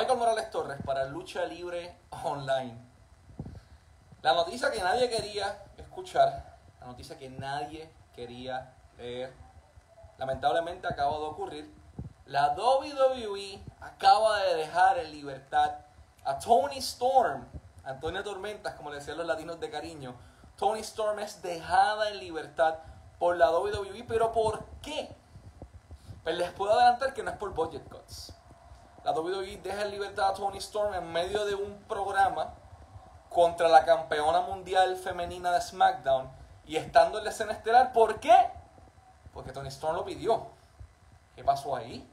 Michael Morales Torres para Lucha Libre Online. La noticia que nadie quería escuchar, la noticia que nadie quería leer, lamentablemente acaba de ocurrir. La WWE acaba de dejar en libertad a Tony Storm, Antonio Tormentas, como le decían los latinos de cariño. Tony Storm es dejada en libertad por la WWE, pero ¿por qué? Pues les puedo adelantar que no es por budget cuts. La WWE deja en libertad a Tony Storm en medio de un programa contra la campeona mundial femenina de SmackDown y estando en la escena estelar. ¿Por qué? Porque Tony Storm lo pidió. ¿Qué pasó ahí?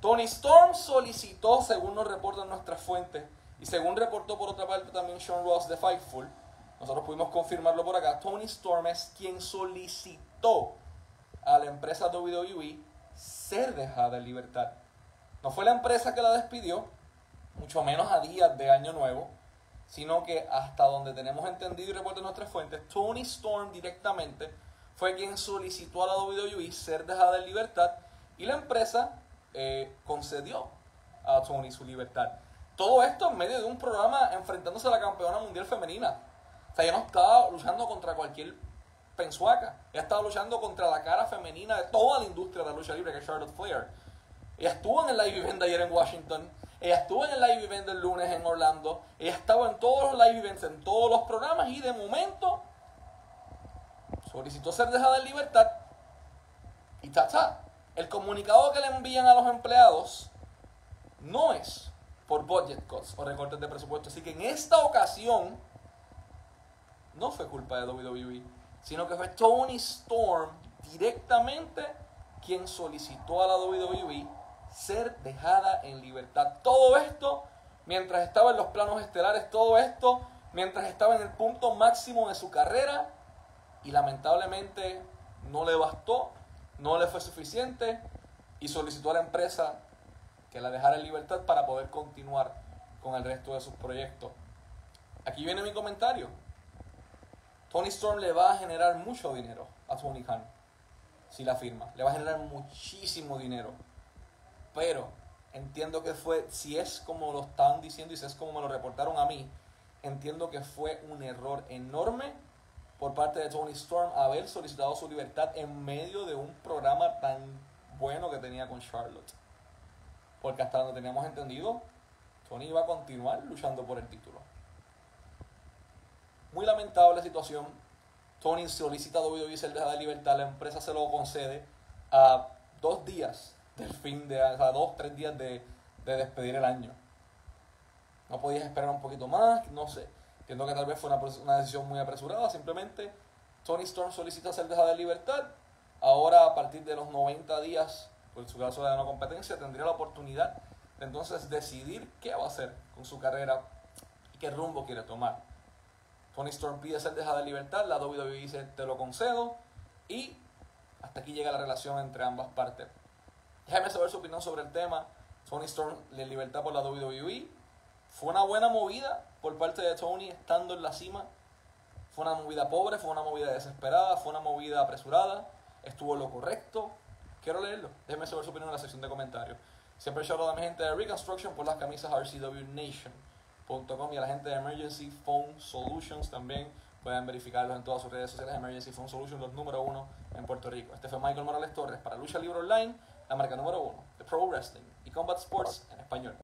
Tony Storm solicitó, según nos reportan nuestras fuentes, y según reportó por otra parte también Sean Ross de Fightful, nosotros pudimos confirmarlo por acá, Tony Storm es quien solicitó a la empresa WWE ser dejada en libertad. No fue la empresa que la despidió, mucho menos a días de Año Nuevo, sino que hasta donde tenemos entendido y reportan nuestras fuentes, Tony Storm directamente fue quien solicitó a la WWE ser dejada en libertad y la empresa eh, concedió a Tony su libertad. Todo esto en medio de un programa enfrentándose a la campeona mundial femenina. O sea, ella no estaba luchando contra cualquier pensuaca. Ella estaba luchando contra la cara femenina de toda la industria de la lucha libre, que es Charlotte Flair. Ella estuvo en el live event ayer en Washington. Ella estuvo en el live event del lunes en Orlando. Ella estaba en todos los live events, en todos los programas y de momento solicitó ser dejada en libertad. Y ta, El comunicado que le envían a los empleados no es por budget cuts o recortes de presupuesto. Así que en esta ocasión no fue culpa de WWE, sino que fue Tony Storm directamente quien solicitó a la WWE ser dejada en libertad. Todo esto mientras estaba en los planos estelares, todo esto mientras estaba en el punto máximo de su carrera y lamentablemente no le bastó, no le fue suficiente y solicitó a la empresa que la dejara en libertad para poder continuar con el resto de sus proyectos. Aquí viene mi comentario. Tony Storm le va a generar mucho dinero a Tony Khan si la firma. Le va a generar muchísimo dinero. Pero entiendo que fue, si es como lo estaban diciendo y si es como me lo reportaron a mí, entiendo que fue un error enorme por parte de Tony Storm haber solicitado su libertad en medio de un programa tan bueno que tenía con Charlotte. Porque hasta donde teníamos entendido, Tony iba a continuar luchando por el título. Muy lamentable situación. Tony solicita a WWE de libertad, la empresa se lo concede a dos días del fin de, o dos, tres días de, de despedir el año. No podías esperar un poquito más, no sé. Entiendo que tal vez fue una, una, decisión muy apresurada. Simplemente Tony Storm solicita ser dejada de libertad. Ahora, a partir de los 90 días, por su caso de no competencia, tendría la oportunidad de entonces decidir qué va a hacer con su carrera y qué rumbo quiere tomar. Tony Storm pide ser dejada de libertad, la WWE dice te lo concedo y hasta aquí llega la relación entre ambas partes. Déjame saber su opinión sobre el tema. Tony Storm le libertad por la WWE. Fue una buena movida por parte de Tony estando en la cima. Fue una movida pobre, fue una movida desesperada, fue una movida apresurada. Estuvo lo correcto. Quiero leerlo. Déjeme saber su opinión en la sección de comentarios. Siempre shout a mi gente de Reconstruction por las camisas RCW Nation y a la gente de Emergency Phone Solutions también. Pueden verificarlos en todas sus redes sociales. Emergency Phone Solutions, los número uno en Puerto Rico. Este fue Michael Morales Torres para Lucha Libre Online, la marca número uno de Pro Wrestling y Combat Sports en español.